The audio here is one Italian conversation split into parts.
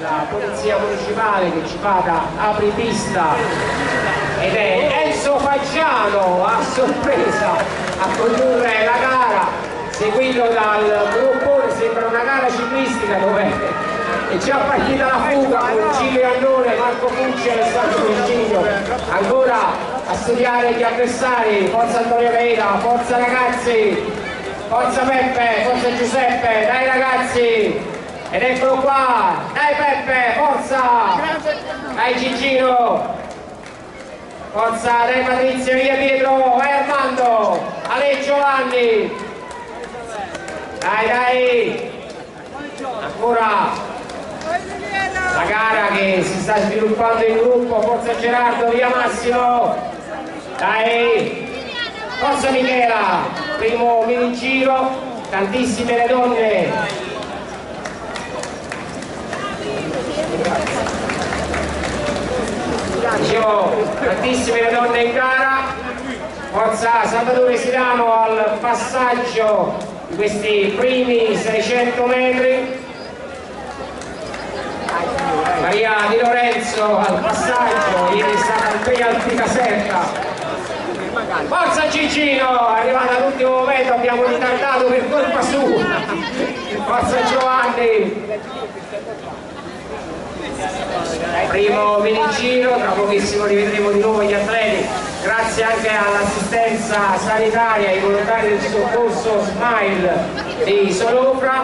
la polizia municipale che ci fa da apripista ed è Enzo Faggiano a sorpresa a condurre la gara seguito dal gruppone, sembra una gara ciclistica dove è già partita la fuga con Giglio Annone, Marco Pucci e Alessandro Virginio. Ancora a studiare gli avversari forza Antonio Reina, forza ragazzi forza Peppe, forza Giuseppe dai ragazzi ed eccolo qua. Dai Peppe, forza. Dai Gigino. Forza dai Patrizio, via Pietro vai Armando, Ale Giovanni. Dai dai. Ancora. La gara che si sta sviluppando in gruppo, forza Gerardo, via Massimo, dai, forza Michela, primo mini giro, tantissime le donne. Dicevo, tantissime le donne in gara, forza Salvatore Silano al passaggio di questi primi 600 metri. Maria Di Lorenzo al passaggio, ieri è stata qui al Caserta. Forza Gigino, arrivata all'ultimo momento, abbiamo ritardato per colpa sua. Forza Giovanni. Primo mini giro, tra pochissimo rivedremo di nuovo gli atleti, grazie anche all'assistenza sanitaria ai volontari del soccorso Smile di Solofra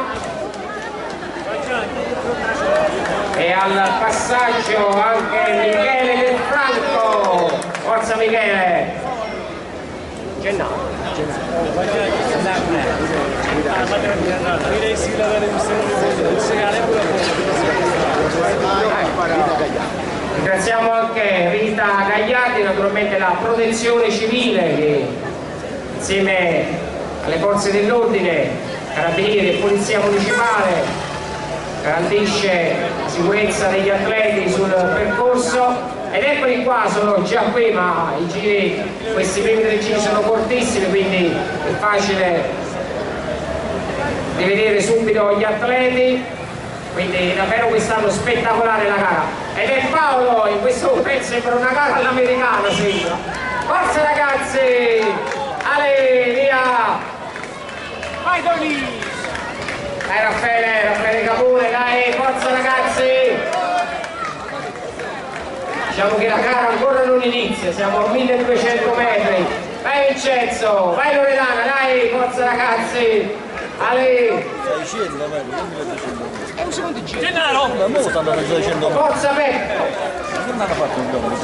e al passaggio anche Michele Del Franco. Forza Michele. Gennaro ringraziamo anche Rita Gagliardi naturalmente la protezione civile che insieme alle forze dell'ordine carabinieri e polizia municipale garantisce la sicurezza degli atleti sul percorso. Ed eccoli qua, sono già qui ma i giri, questi primi tre giri sono cortissimi quindi è facile di vedere subito gli atleti quindi davvero quest'anno spettacolare la gara ed è Paolo in questo momento sembra una gara all'americana sembra forza ragazzi Ale via vai Tony dai Raffaele, Raffaele Capone, dai, forza ragazzi! Diciamo che la gara ancora non inizia, siamo a 1200 metri. Vai Vincenzo, vai Loredana, dai, forza ragazzi! Ale! 600 metri, un secondo giro. Gennaro! Ma mo stanno a 200 metri. Forza Peppo! Non hanno fatto un dono,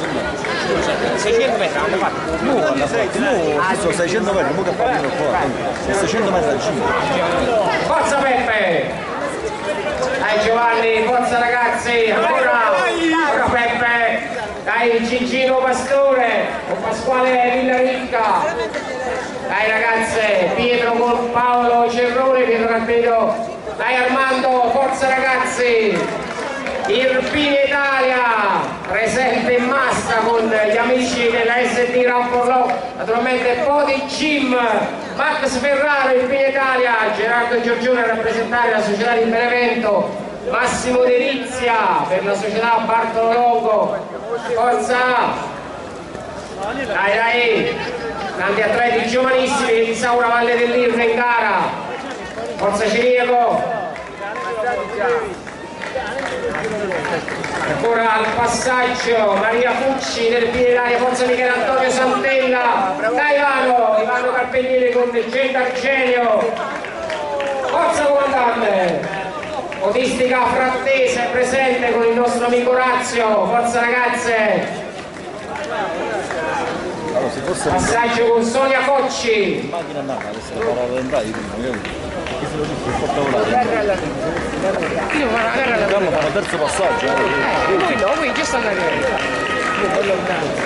600 metri hanno fatto. No, hanno fatto. No, sono 600 metri, mo che parliamo qua. 600 metri al giro. Forza Peppe! Dai Giovanni, forza ragazzi! Ancora! Ancora Peppe! Dai Gigino Pastore! O Pasquale Villaricca! Dai ragazze! Pietro con Paolo Cerrone, Pietro Campedo dai Armando, forza ragazzi! Irpini Italia, presente in massa con gli amici della SD Ramporlò, naturalmente Podi Gym, Max Ferraro, Irpini Italia, Gerardo Giorgione a rappresentare la società di Benevento, Massimo Delizia per la società Bartolo Longo, forza! Dai dai! Tanti atleti giovanissimi di Saura Valle dell'Irne in gara, Forza Ciriaco! Ancora al passaggio Maria Fucci del Piediraria, Forza Michele Antonio Santella, da Ivano, Ivano Carpegnini con Genda Argenio, Forza Comandante! Modistica Frattese presente con il nostro amico Razio, Forza Ragazze! Passaggio con Sonia Cocci! Adesso la parola entrare prima, io ma la gara la fanno il terzo passaggio. Eh, lui no, lui già stanno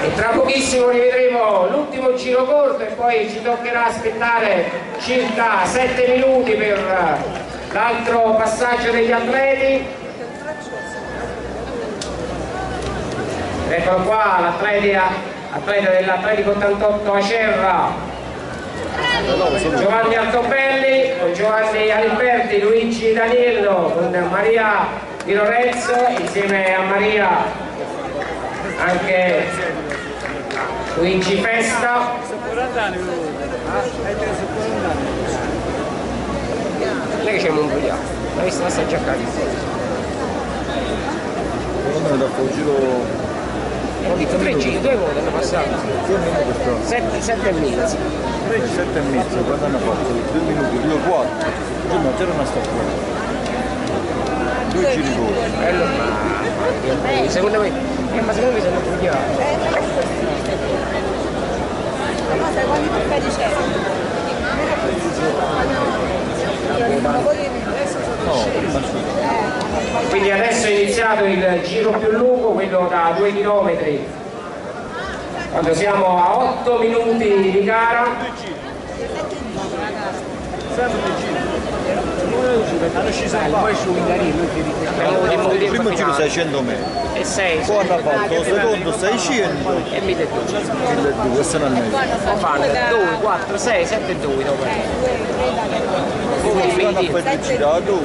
e tra pochissimo rivedremo l'ultimo giro corto e poi ci toccherà aspettare circa 7 minuti per l'altro passaggio degli atleti. Eccolo qua l'atleta dell'Atletico 88 Acerra Giovanni Altobelli, con Giovanni Alberti, Luigi Daniello, con Maria di Lorenzo insieme a Maria anche Luigi Festa. Lei che c'è un bugliato l'ha visto la già carissima secondo me dopo il giro ho detto tre giri, due volte hanno passato. Due minuti però sette, sette e mezzo. Tre sette e mezzo quando hanno fatto? Due minuti due quattro. Giù non c'era una stazione. Due giri voli. bello ma secondo me eh, ma secondo me sono bugliato Ma sai quanti truccati c'è? Quindi adesso è iniziato il giro più lungo quello da 2 km quando siamo a 8 minuti di gara. Il primo giro 600 metri. E 6 poi hanno fatto il secondo 600 e 1200 1200 questo non è meglio. Fanno 2, 4, 6, 7 e 2 dopo il girato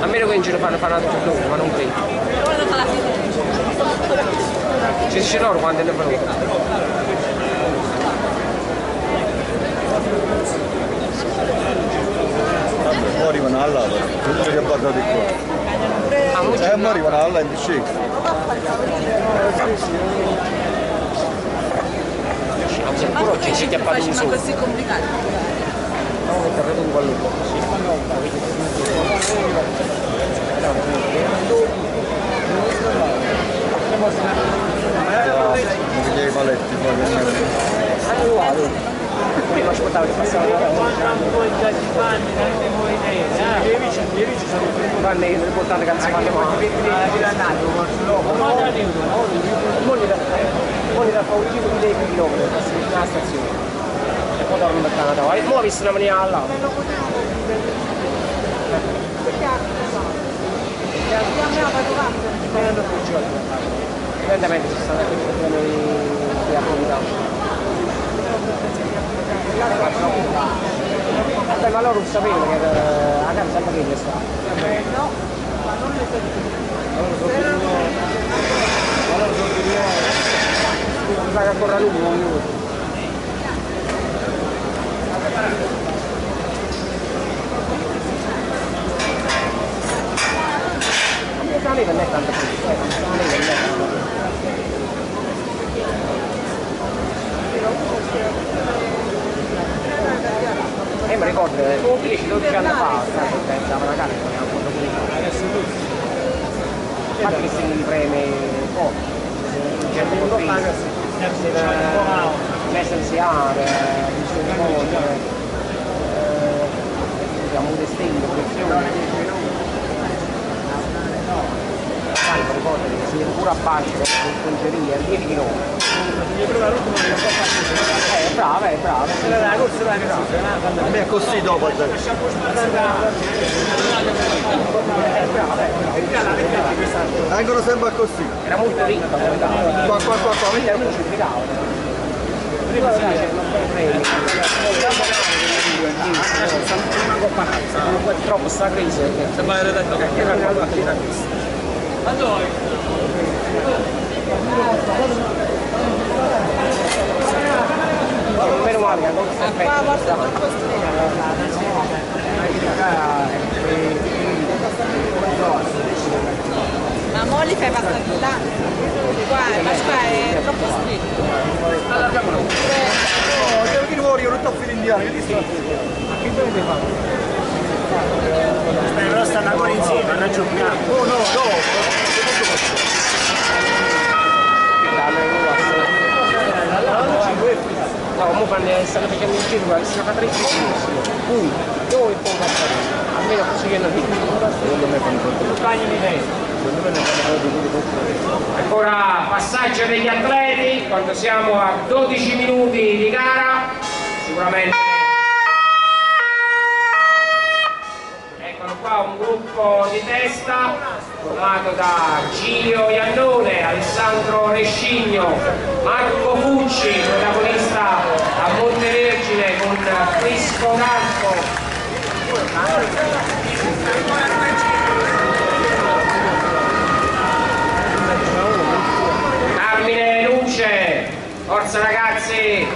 a meno che in giro fanno fanno altro dopo ma non credo ci dice loro quando ne fanno vabbè poi arrivano all'altro tutti che guardate qua. Ah, mo e poi arrivano alla in discesa Pure ci siete a fare Ma solo così complicato. non vedi i paletti poi che ne prima ascoltavo che passava vanno riportando canzoni Poi da fa un giro di 10 km la stazione e poi torno a Canada e ora visto una mania all'altra evidentemente ci stanno anche problemi di abdominali Vabbè, ma loro sapevano che era a casa sempre che sta. No, ma non le Ma loro sono di nuovo. Mi che ancora lungo, non minuto. Non è tanto così, non è tanto. E mi ricordo, 10-12 anni fa, pensavo una gara, infatti che se mi preme poco, gente così, l'essenziale, il suo mondo, siamo un destino, protezione. Sai, mi ricordo che si vede pure a Bacci, in conceria, 10 km. Eh, brava, è brava. La corsa da a me è così dopo vengono sempre così Era molto ricca come dava. qua qua qua qua Quindi era molto brigava. Prima c'era un po' premi. Troppo sta crisi perché era una crisi. Meno male che non si guarda posto Ma mo li fai passare di là. Qua, ma qua è troppo stretto. no devo dire io non sto a fine indiano che ti sto però stanno ancora insieme, hanno giocato. oh no dopo No, mo fanno, stanno facendo il giro, facendo tre giri. Uno, due e poi passare. Almeno così che non secondo me fanno di me Ancora passaggio degli atleti, quando siamo a 12 minuti di gara, sicuramente colpo di testa formato da Giglio Iannone, Alessandro Rescigno, Marco Pucci, protagonista a Montevergine con Frisco Garfo. Carmine Luce, forza ragazzi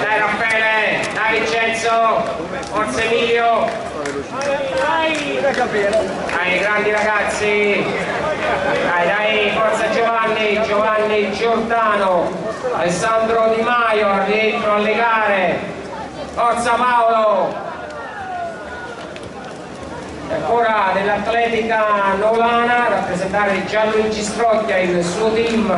dai Raffaele, dai Vincenzo, forza Emilio dai grandi ragazzi. Dai dai forza Giovanni Giovanni Giordano Alessandro Di Maio rientro alle gare. Forza Paolo. Ancora nell'atletica Nolana rappresentare Gianluigi Strocchia il suo team.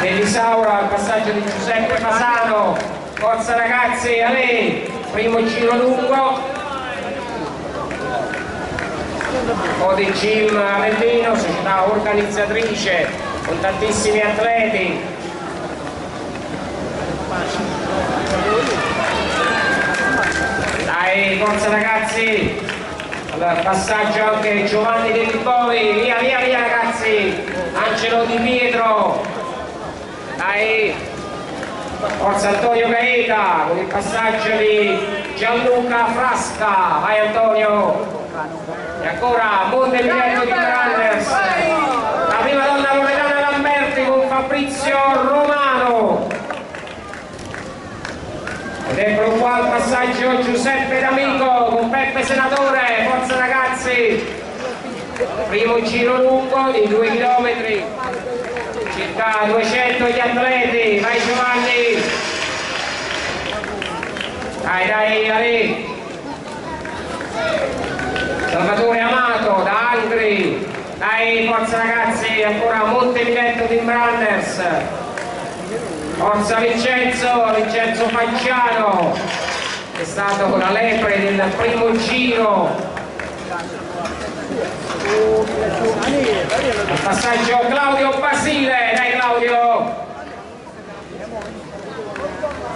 dell'Isaura al passaggio di Giuseppe Fasano. Forza ragazzi a lei primo giro lungo Cody Gym Avellino, società organizzatrice con tantissimi atleti. Dai, forza ragazzi! Allora, passaggio anche Giovanni Del Poi, via via via ragazzi! Angelo Di Pietro! Dai! Forza Antonio Gaeta con il passaggio di Gianluca Frasca, vai Antonio! E ancora Montepieto di Branders, la prima donna loredana Lamberti con Fabrizio Romano. Ed eccolo qua il passaggio Giuseppe D'Amico con Peppe Senatore, forza ragazzi. Primo giro lungo di 2 km, circa 200 gli atleti, vai Giovanni. Dai, dai, dai. Salvatore Amato da Angri, dai forza ragazzi, ancora Montemiletto di Branders, forza Vincenzo, Vincenzo Fanciano, è stato la lepre del primo giro. Il passaggio Claudio Basile, dai Claudio!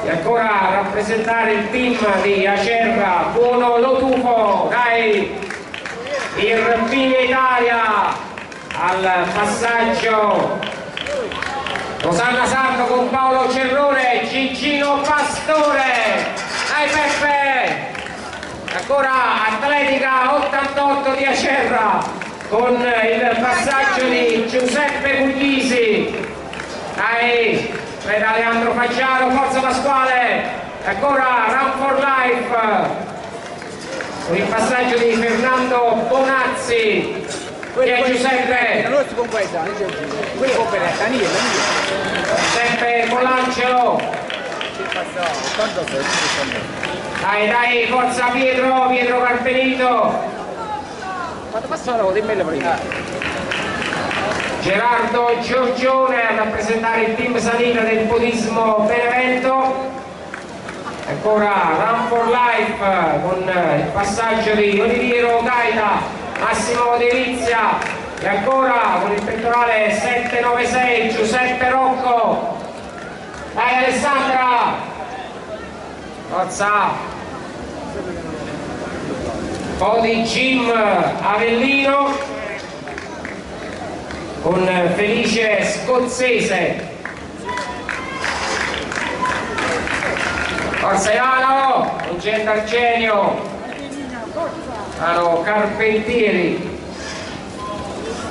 E ancora a rappresentare il team di Acerra, Buono Lotufo, dai! il Fine Italia al passaggio. Rosanna Sardo con Paolo Cerrone Gigino Pastore. Dai Peppe. Ancora Atletica 88 di Acerra con il passaggio di Giuseppe Puglisi. Dai Fred Leandro Facciano Forza Pasquale ancora Run for Life. Con il passaggio di Fernando Bonazzi e Giuseppe Giuseppe Colangelo. Dai dai forza Pietro Pietro Carpenito Quando passano? Dimmelo prima. Gerardo Giorgione a rappresentare il team salita del podismo Benevento. Ancora Run for Life con il passaggio di Oliviero Gaita Massimo Delizia e ancora con il pettorale 796 Giuseppe Rocco dai Alessandra forza Body Gym Avellino con Felice Scozzese Forza Ivano, Eugenio Argenio, Ivano Carpentieri,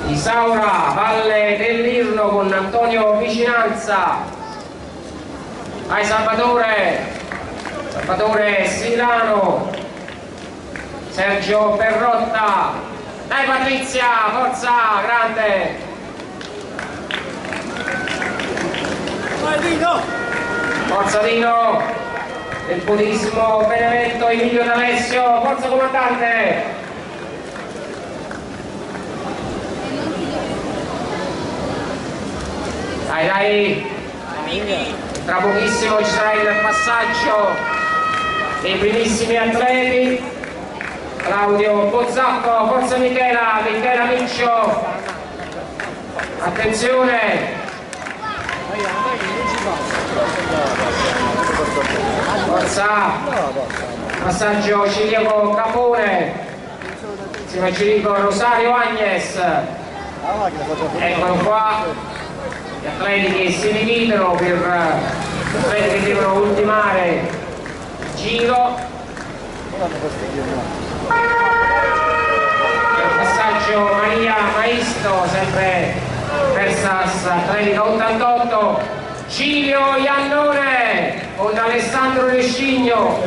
Isaura, Valle dell'Irno con Antonio Vicinanza, Vai Salvatore, Salvatore Silano, Sergio Perrotta, dai Patrizia, forza, grande! Forza Dino! del podismo Benevento Emilio D'Alessio, forza comandante! Dai dai! Tra pochissimo ci sarà il passaggio dei primissimi atleti. Claudio Bozzacco, forza Michela, Michela Miccio. Attenzione! Forza! Passaggio Ciriaco Capone, insieme a Cirico Rosario Agnes. Eccolo qua, gli atleti che si dividono per gli atleti che devono ultimare il giro. Il passaggio Maria Maisto, sempre Versas Atletica 88, Cilio Iannone con Alessandro Rescigno,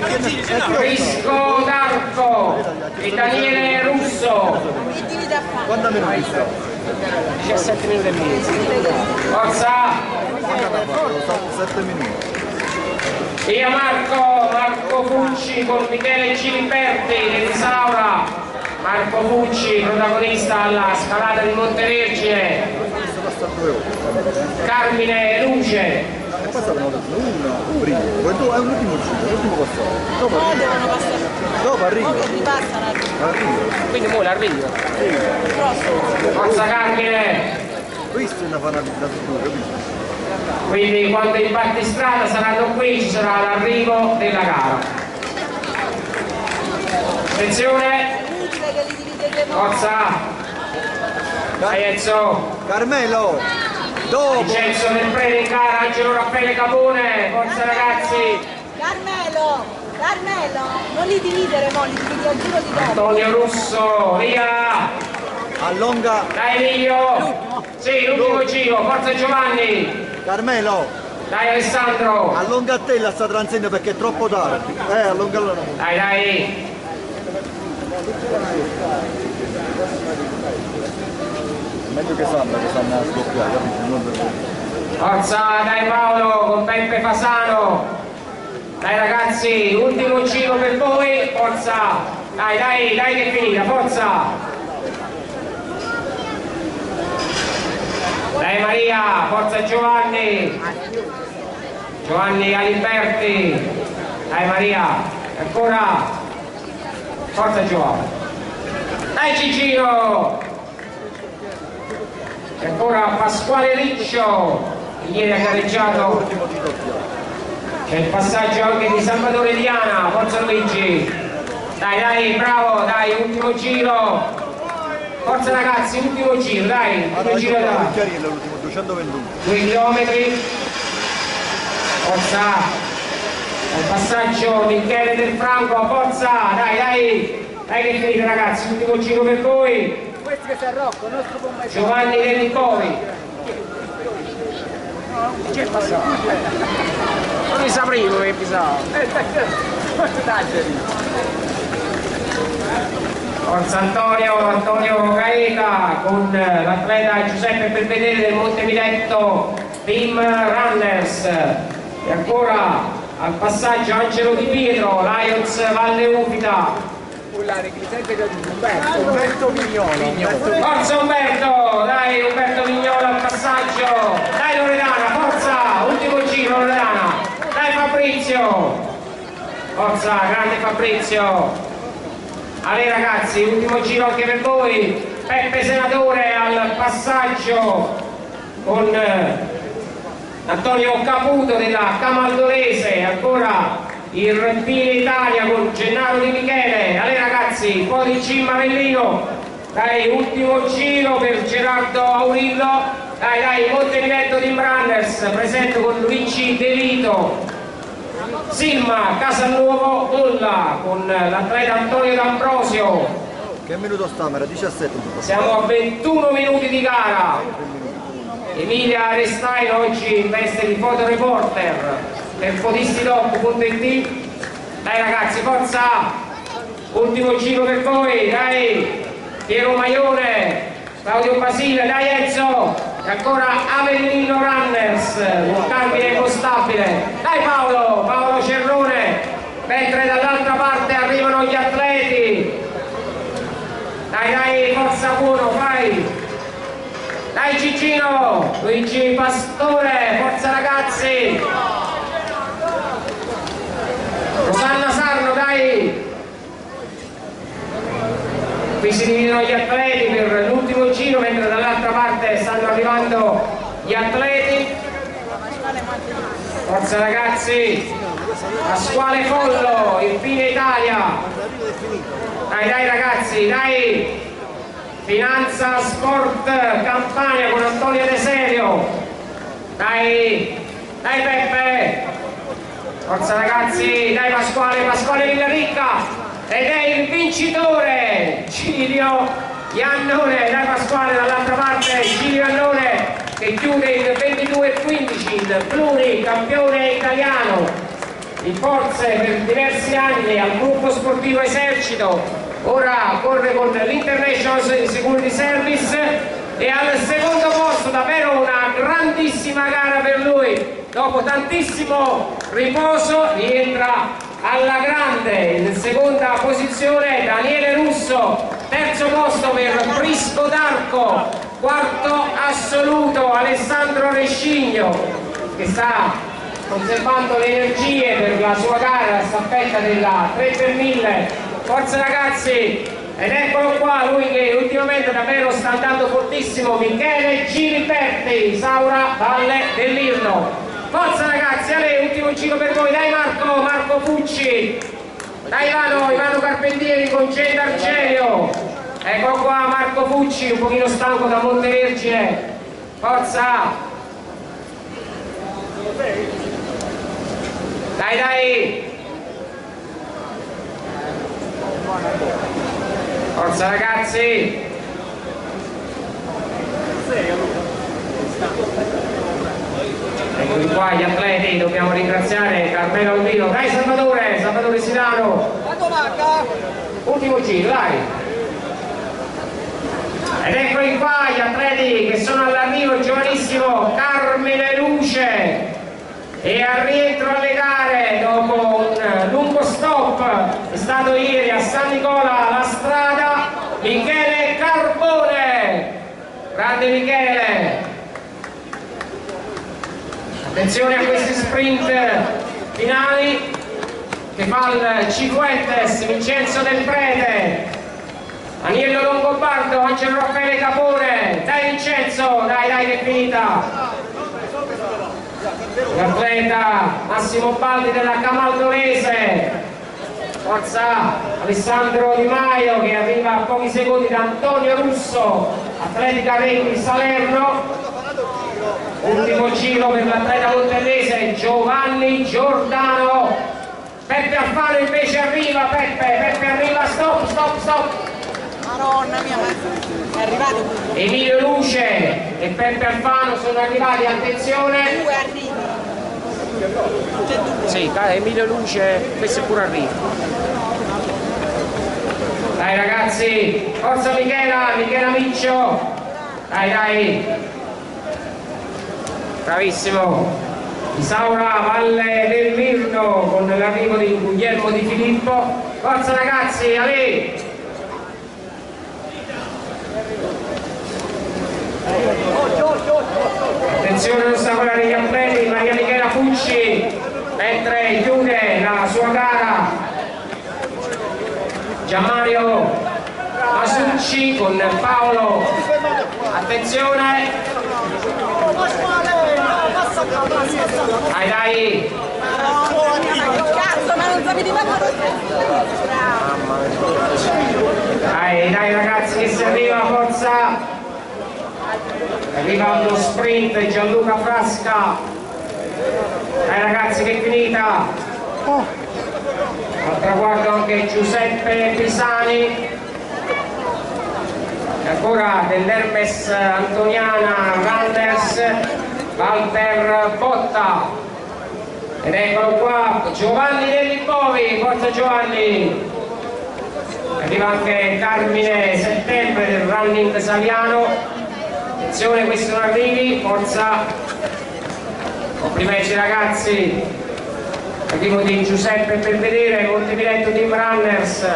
Risco D'Arco e Daniele Russo. Mi divide a fare. Quanto minuti sta? 17 minuti e mezzo. Forza! 7 minuti. Via Marco, Marco Fucci con Michele Ciliberti Elisaura, Marco Fucci protagonista alla scalata di Montevergine, Questo passa a 2 ore. Carmine Luce, È passato una una, prima, poi dopo è l'ultimo giro, l'ultimo passato. Dopo Poi arriva. devono passare. Dopo arriva. Poi che ripassano Arriva. Quindi mo l'arrivo. prossimo. forza Carmine! Questa è una fanalità due, capito? Quindi quando i battistrada saranno qui ci sarà l'arrivo della gara. Attenzione, forza! Dai Enzo! Carmelo! Dopo! Vincenzo del Prete in gara, Angelo Raffaele Capone, forza ragazzi! Carmelo, Carmelo, non li dividere mo, li dividi al giro di dopo. Antonio Russo, via! Allonga! Dai Emilio! Sì, l'ultimo giro, forza Giovanni! Carmelo! Dai Alessandro! Allonga a te la sta transenda perché è troppo tardi. Eh, allongalo una Dai, dai! Meglio che sanno che sanno a scoppiare, Forza, dai Paolo, con Peppe Fasano! Dai ragazzi, ultimo giro per voi, forza! Dai, dai, dai che è finita, forza! Dai Maria, forza Giovanni! Giovanni Aliberti! Dai Maria, ancora! Forza Giovanni! Dai Cicino! E ancora Pasquale Riccio, che ieri ha gareggiato. C'è il passaggio anche di Salvatore Diana, forza Luigi. Dai, dai, bravo, dai, ultimo giro. Forza ragazzi, ultimo giro, dai, ultimo giro da ho chiarire l'ultimo 221. 2 km. Forza. Il passaggio Michele del Franco, forza, dai, dai. Dai che finite ragazzi, ultimo giro per voi. Questo che sei Rocco, il nostro pomeriggio. Giovanni Dellicovi. C'è passato. Non mi sapevo che bisogna. Eh. Forza Antonio, Antonio Gaeta con l'atleta Giuseppe Belvedere del Montemiletto Team Runners e ancora al passaggio Angelo Di Pietro, Lions Valle Ufita Quella requisente che Umberto. Umberto Vignolo. Forza Umberto, dai Umberto Vignolo al passaggio, dai Loredana, forza, ultimo giro Loredana, dai Fabrizio, forza, grande Fabrizio, allora ragazzi, ultimo giro anche per voi, Peppe Senatore al passaggio con eh, Antonio Caputo della Camaldolese, ancora il Pine Italia con Gennaro Di Michele, allora ragazzi, poi di Cimma Avellino, dai, ultimo giro per Gerardo Aurillo, dai dai, Montelivetto di Branders, presente con Luigi De Vito, Silma Casanuovo Dolla con l'atleta Antonio D'Ambrosio, Che minuto stiamo? Era 17 minuti. siamo a 21 minuti di gara. Emilia Restaino oggi in veste di fotoreporter per fotistidoc.it. Dai ragazzi, forza! Ultimo giro per voi, dai! Piero Maione, Claudio Basile, dai Enzo! E ancora Avellino Runners, un cambio costabile. Dai Paolo, Paolo Cerrone, mentre dall'altra parte arrivano gli atleti. Dai, dai, forza buono, vai! Dai Cicino, Luigi Pastore, forza ragazzi! Rosanna Sarno, dai! Qui si dividono gli atleti per l'ultimo giro, mentre dall'altra parte stanno arrivando gli atleti. Forza ragazzi! Pasquale Follo, Infine Italia! Dai, dai ragazzi, dai! Finanza Sport Campania con Antonio De Serio. Dai, dai Peppe. Forza ragazzi, dai Pasquale, Pasquale Villaricca. Ed è il vincitore, Giglio Iannone. Dai Pasquale, dall'altra parte Giglio Iannone che chiude il 22-15, il pluri campione italiano. in forze per diversi anni al gruppo sportivo Esercito, ora corre con l'International Security Service e al secondo posto davvero una grandissima gara per lui. Dopo tantissimo riposo rientra alla grande in seconda posizione Daniele Russo, terzo posto per Prisco D'Arco, quarto assoluto Alessandro Rescigno che sta conservando le energie per la sua gara, la staffetta della 3 per 1000 forza ragazzi ed eccolo qua lui che ultimamente davvero sta andando fortissimo Michele Giliberti Saura Valle dell'Irno forza ragazzi a lei ultimo giro per voi. Dai Marco Marco Pucci. Dai Ivano Ivano Carpentieri con Genda Argelio eccolo qua Marco Pucci un pochino stanco da Montevergine. Forza. Dai dai! Forza ragazzi! Eccoli qua gli atleti, dobbiamo ringraziare Carmelo Albino. Dai Salvatore, Salvatore Silano! Ultimo giro, dai! Ed eccoli qua gli atleti che sono all'arrivo, giovanissimo Carmine Luce, e al rientro alle gare dopo un lungo stop è stato ieri a San Nicola la strada Michele Carbone grande Michele attenzione a questi sprint finali che fa il Cifuentes Vincenzo Del Prete Aniello Longobardo Angelo Raffaele Capone dai Vincenzo dai dai che è finita. L'atleta Massimo Baldi della Camaldolese forza Alessandro Di Maio che arriva a pochi secondi da Antonio Russo atletica Regni Salerno ultimo giro per l'atleta montellese Giovanni Giordano Peppe Alfano invece arriva Peppe, Peppe arriva stop stop stop Madonna mia, è arrivato Emilio Luce e Peppe Alfano sono arrivati, attenzione due arrivi Sì, Emilio Luce, questo è pure arrivo. Dai ragazzi, forza Michela, Michela Miccio. Dai, dai. Bravissimo. Isaura Valle del Mirno con l'arrivo di Guglielmo Di Filippo. Forza ragazzi, a lei. Attenzione non ostacolare gli atleti, Maria Michela Pucci mentre chiude la sua gara Gianmario Masucci con Paolo attenzione dai dai. Cazzo ma non sapevi dai dai ragazzi che si arriva forza. Arriva allo sprint Gianluca Frasca. Dai ragazzi che è finita. Al traguardo anche Giuseppe Pisani. E ancora dell'Hermes Antoniana Randers Walter Botta. Ed eccolo qua Giovanni Dellibovi forza Giovanni. Arriva anche Carmine Settembre del Running Saviano attenzione questi sono arrivi forza. Complimenti ragazzi. Arrivo di Giuseppe Belvedere Monteviletto Team Runners.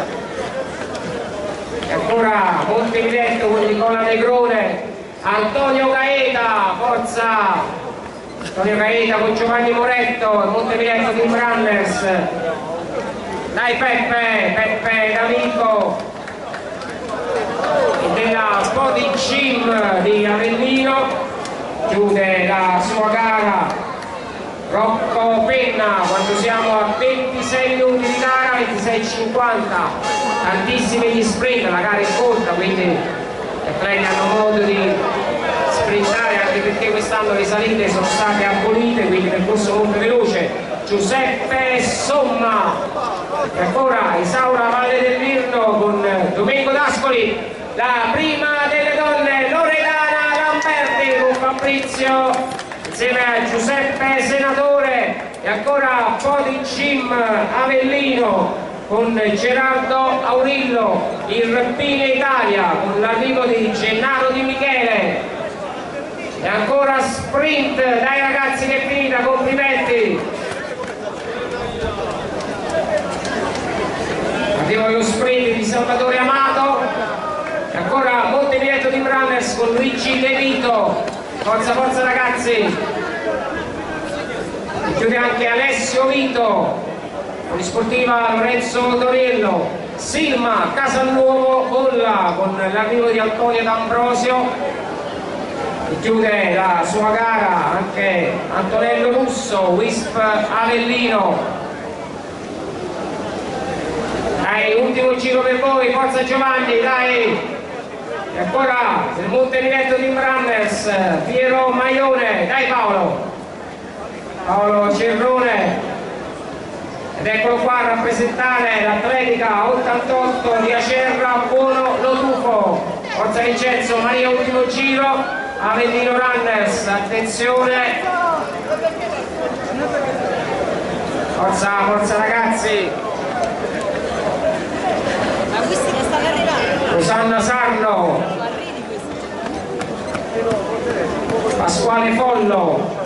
E ancora Monteviletto con Nicola Negrone Antonio Gaeta forza! Antonio Gaeta con Giovanni Moretto Monteviletto Team Runners. Dai Peppe Peppe d'amico. Della Body Gym di Avellino chiude la sua gara. Rocco Penna quando siamo a 26 minuti di gara 26.50 tantissimi gli sprint la gara è corta quindi atleti hanno modo di sprintare anche perché quest'anno le salite sono state abolite quindi percorso molto veloce. Giuseppe Somma e ancora Isaura Valle del Virno con Domenico D'Ascoli la prima delle donne Loredana Lamberti con Fabrizio insieme a Giuseppe Senatore e ancora Podi Jim Avellino con Gerardo Aurillo, il Pine Italia con l'arrivo di Gennaro Di Michele e ancora sprint, dai ragazzi che è finita, complimenti! Arrivo allo sprint di Salvatore Amato e ancora Montevideo di Runners con Luigi Levito, forza forza ragazzi! chiude anche Alessio Vito Polisportiva Lorenzo Doriello Silma Casalnuovo Bolla con l'arrivo di Antonio D'Ambrosio. E chiude la sua gara anche Antonello Russo Wisp Avellino. Dai ultimo giro per voi forza Giovanni dai. E ancora il Montevideo di Runners Piero Maione. Dai Paolo. Paolo Cerrone ed eccolo qua a rappresentare l'atletica 88 di Acerra Buono Lotufo. Forza Vincenzo Maria ultimo giro. Avellino Runners attenzione. Forza forza ragazzi. Ma questi non stanno arrivando. Rosanna Sarno. Pasquale Follo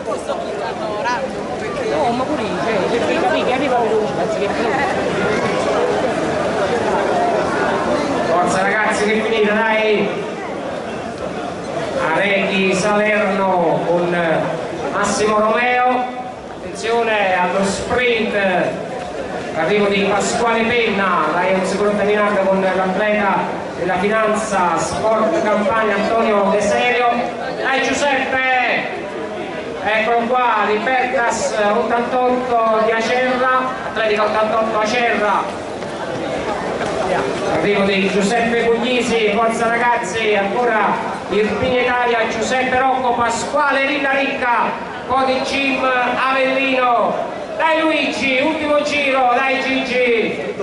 No, ma pure io, cioè, perché capì che arriva veloce, anziché più. Forza ragazzi che finita, dai! Arechi Salerno con Massimo Romeo, attenzione allo sprint, arrivo di Pasquale Penna, dai un secondo terminato con l'atleta della finanza Sport Campania Antonio De Serio, dai Giuseppe! Eccolo qua, Libertas 88 di Acerra, Atletica 88 Acerra, Arrivo di Giuseppe Puglisi, forza ragazzi, ancora Irpini Italia, Giuseppe Rocco, Pasquale Rina Ricca, Codi Jim Avellino, dai Luigi, ultimo giro, dai Gigi.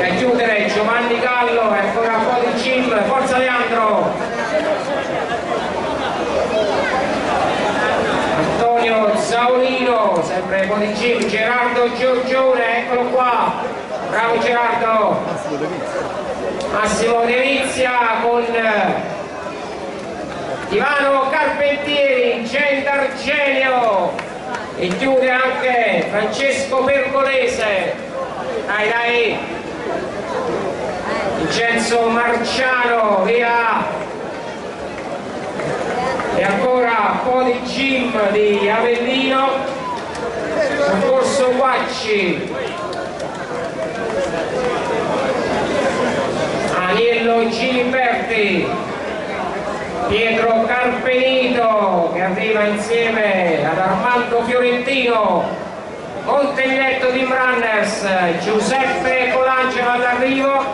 E chiudere Giovanni Gallo e ancora Codi Jim, forza Leandro. Zaulino, sempre con il Jim, Gerardo Giorgione, eccolo qua, bravo Gerardo, Massimo Devizia con eh, Ivano Carpentieri, Gen d'Argenio. E chiude anche Francesco Pergolese, dai dai, Vincenzo Marciano, via e ancora Podi Jim di Avellino Soccorso Guacci. Aniello Giliberti Pietro Carpenito che arriva insieme ad Armando Fiorentino Monteglietto di Runners Giuseppe Colangelo all'arrivo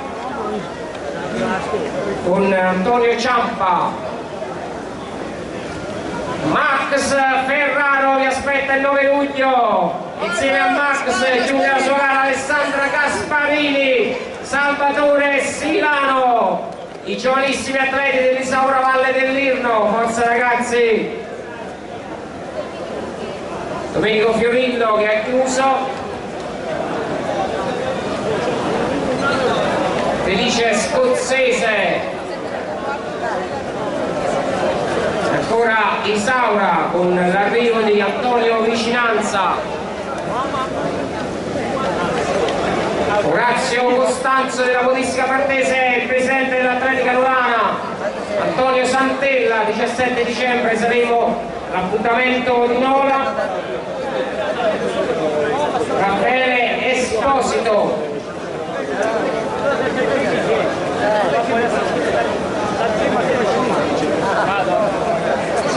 con Antonio Ciampa Max Ferraro vi aspetta il 9 luglio. Insieme a Max sua gara Alessandra Gasparini Salvatore Silano. I giovanissimi atleti dell'Isaura Valle dell'Irno. Forza ragazzi. Domenico Fiorillo che ha chiuso. Felice Scozzese ancora Isaura con l'arrivo di Antonio Vicinanza. Orazio Costanzo della Podistica Partese il presidente dell'Atletica Nolana Antonio Santella 17 dicembre saremo all'appuntamento di Nola. Raffaele Esposito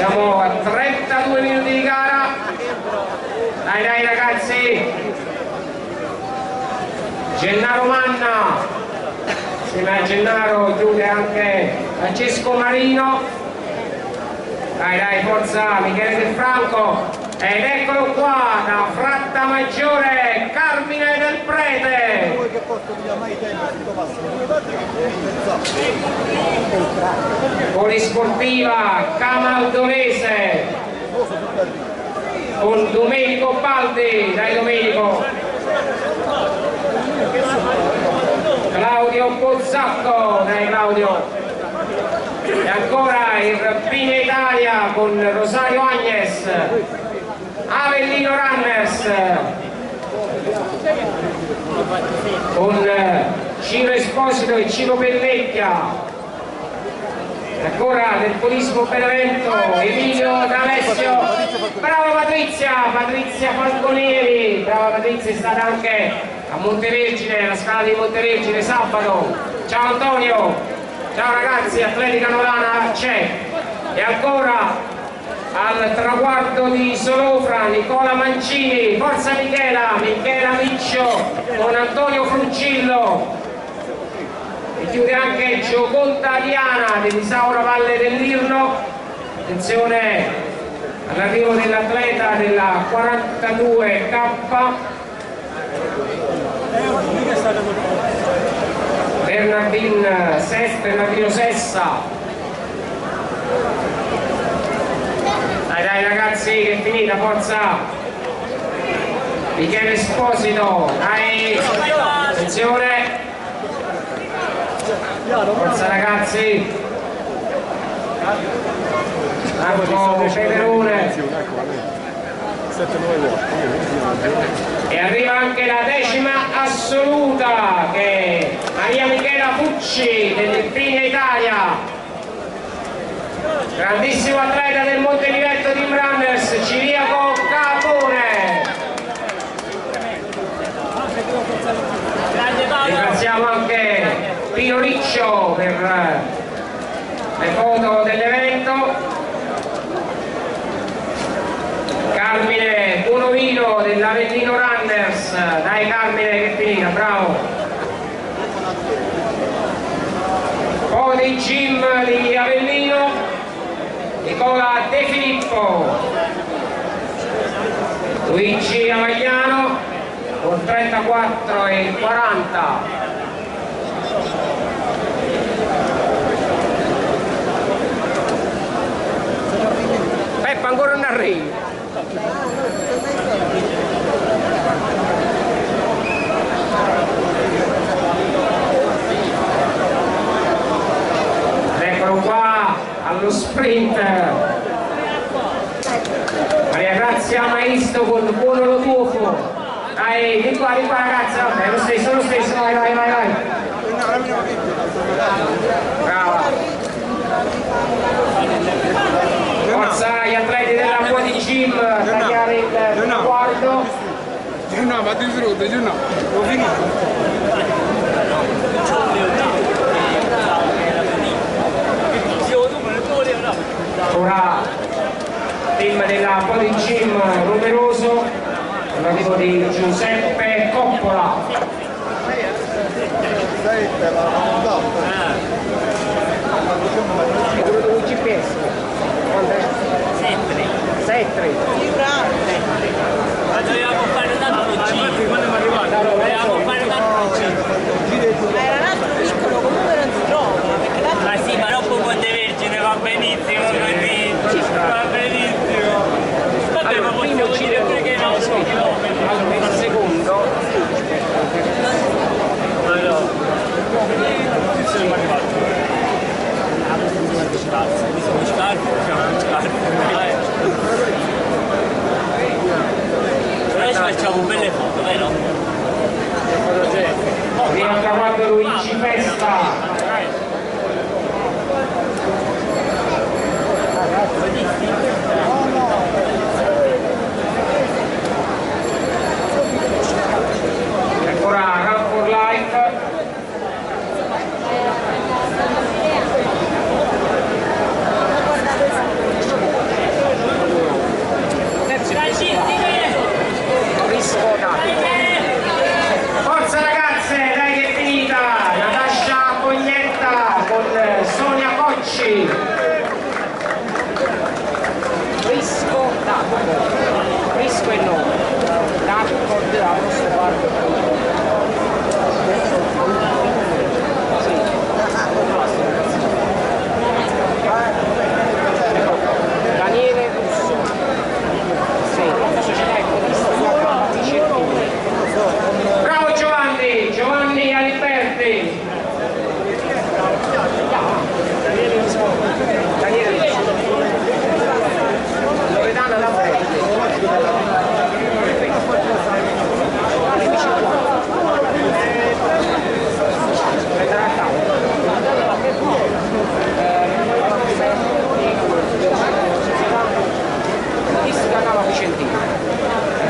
siamo a 32 minuti di gara. Dai dai ragazzi. Gennaro Manna. Insieme a Gennaro chiude anche Francesco Marino. Dai dai forza Michele Del Franco ed eccolo qua da Fratta Maggiore Carmine del Prete parti che Polisportiva Camaldonese con Domenico Baldi, dai Domenico. Claudio Pozzacco, dai Claudio. E ancora il Pine Italia con Rosario Agnes. Avellino Runners. Con Ciro Esposito e Ciro Pellecchia ancora del Polismo Benevento Emilio D'Alessio. Brava Patrizia Patrizia Falconieri. Brava Patrizia è stata anche a Montevergine alla scala di Montevergine sabato. Ciao Antonio. Ciao ragazzi Atletica Nolana c'è. E ancora traguardo di Solofra Nicola Mancini forza Michela Michela Miccio con Antonio Fruncillo. E chiude anche Gioconda Diana dell'Isaura Valle dell'Irno attenzione all'arrivo dell'atleta della 42K Bernardin Sessa, Bernardino Sessa dai dai ragazzi che è finita forza! Michele Esposito dai! Attenzione! Forza ragazzi! Marco Peperone e arriva anche la decima assoluta che è Maria Michela Pucci dell'Irpinia Italia. Grandissimo atleta del Montelivetto Team Runners Ciriaco Capone. Ringraziamo anche Pino Riccio per le foto dell'evento Carmine Buonovino dell'Avellino Runners dai Carmine che è finita, bravo poi Jim di Avellino Nicola De Filippo. Luigi Avagliano con 34 e 40 Peppa ancora non arriva eccolo qua allo sprint Maria Grazia Maisto con buono lo tuffo. Dai di qua di qua ragazza. Vabbè lo stesso lo stesso. Vai vai vai vai. Brava. Forza gli atleti della Body Gym tagliare il traguardo No, ma ti giuro, io no, ho finito. ora team della Body Gym numeroso l'arrivo di Giuseppe Coppola e quello del GPS quanto è? 7 Ma dovevamo fare un altro giro. Dovevamo fare un altro giro. Ma era un altro piccolo, comunque non si trova, perché l'altro Ma sì, ma dopo Montevergine va benissimo così. Va benissimo. Vabbè, ma possiamo dire pure che è un altro chilometro. allora il secondo Ma no. Ci siamo arrivati. Mi sono scarpe, siamo scarpe. Però ci facciamo belle foto, vero? viene traguardo Luigi Festa E Catala Vicentina.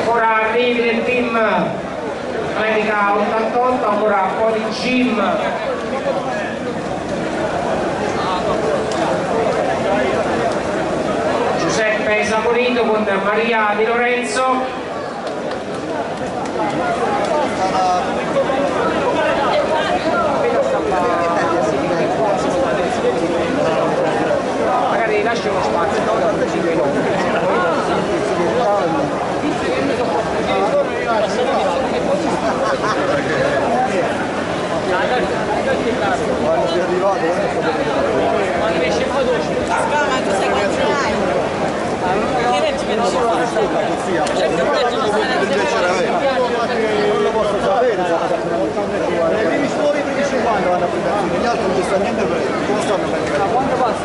Ora arrivi nel team Medica 88, ancora un po' di Gym Giuseppe Saporito con Maria Di Lorenzo Thank. Magari lascia uno spazio no? 5 minuti Quando sei arrivato, Scusa, ma tu sei quanti hai? Che reggi per non lo posso sapere. Primi scuoli i primi 50 vanno a prendere, gli altri non stanno niente per come stanno prendendo. Quando passa?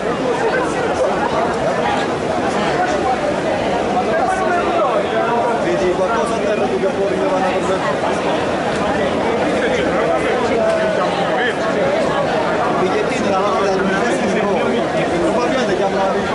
Vedi qualcosa a terra tu che fuori che vanno a prendere. bigliettini la notte del probabilmente chiamano che